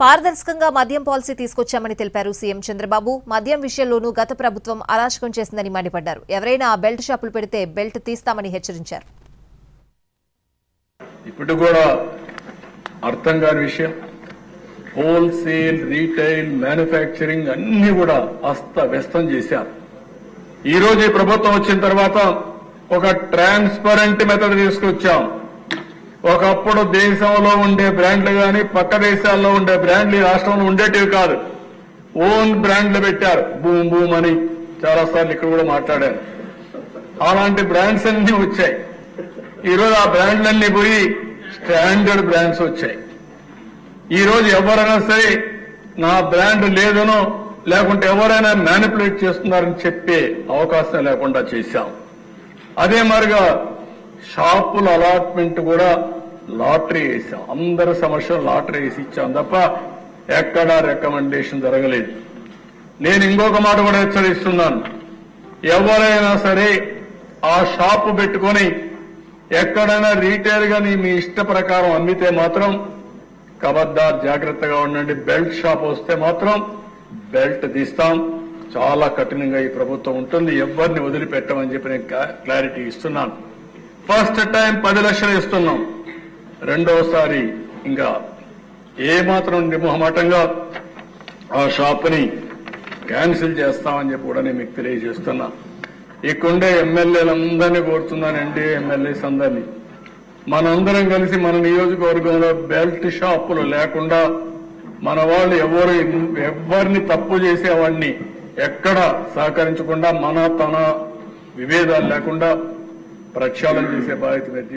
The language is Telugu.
పారదర్శకంగా మద్యం పాలసీ తీసుకొచ్చామని తెలిపారు సీఎం చంద్రబాబు. మద్యం విషయంలోనూ గత ప్రభుత్వం అరాచకం చేసిందని మండిపడ్డారు. ఎవరైనా ఆ బెల్ట్ షాపులు పెడితే బెల్ట్ తీస్తామని హెచ్చరించారు. ఇప్పుడు కూడా అర్థం కాని విషయం. హోల్సేల్ రీటైల్ మ్యానుఫ్యాక్చరింగ్ అన్ని కూడా అస్తవ్యస్తం చేశారు. ఈ రోజు ఈ ప్రభుత్వం వచ్చిన తర్వాత ఒక ట్రాన్స్పరెంట్ మెథడ్ తీసుకొచ్చాం. ఒకప్పుడు దేశంలో ఉండే బ్రాండ్లు గాని పక్క దేశాల్లో ఉండే బ్రాండ్లు ఈ రాష్ట్రంలో ఉండేటివి కాదు. ఓన్ బ్రాండ్లు పెట్టారు. బూమ్ బూమ్ అని చాలాసార్లు ఇక్కడ కూడా మాట్లాడారు అలాంటి బ్రాండ్స్ అన్ని వచ్చాయి. ఈరోజు ఆ బ్రాండ్లన్నీ పోయి స్టాండర్డ్ బ్రాండ్స్ వచ్చాయి. ఈరోజు ఎవరైనా సరే నా బ్రాండ్ లేదనో లేకుంటే ఎవరైనా మ్యానిపులేట్ చేస్తున్నారని చెప్పే అవకాశం లేకుండా చేశాం. అదే మరిగా షాపుల అలాట్మెంట్ కూడా లాటరీ వేసాం. అందరి సమస్యలు లాటరీ వేసి ఇచ్చాం తప్ప ఎక్కడా రికమెండేషన్ జరగలేదు. నేను ఇంకొక మాట కూడా హెచ్చరిస్తున్నాను. ఎవరైనా సరే ఆ షాపు పెట్టుకొని ఎక్కడైనా రీటైల్గా మీ ఇష్ట ప్రకారం అమ్మితే మాత్రం కబద్దార్ జాగ్రత్తగా ఉండండి. బెల్ట్ షాప్ వస్తే మాత్రం బెల్ట్ తీస్తాం. చాలా కఠినంగా ఈ ప్రభుత్వం ఉంటుంది. ఎవరిని వదిలిపెట్టమని చెప్పి నేను క్లారిటీ ఇస్తున్నాను. ఫస్ట్ టైం పది లక్షలు ఇస్తున్నాం. రెండోసారి ఇంకా ఏ మాత్రం నిర్మోహమాటంగా ఆ షాప్ని క్యాన్సిల్ చేస్తామని చెప్పి కూడా నేను మీకు తెలియజేస్తున్నా. ఇక్కడుండే ఎమ్మెల్యేలందరినీ కోరుతున్నాను ఎన్డీఏ ఎమ్మెల్యేస్ అందరినీ. మనందరం కలిసి మన నియోజకవర్గంలో బెల్ట్ షాపులు లేకుండా మన వాళ్ళు ఎవరు ఎవరిని తప్పు చేసేవాడిని ఎక్కడ సహకరించకుండా మన తన విభేదాలు లేకుండా ప్రక్షాళన చేసే బాధ్యత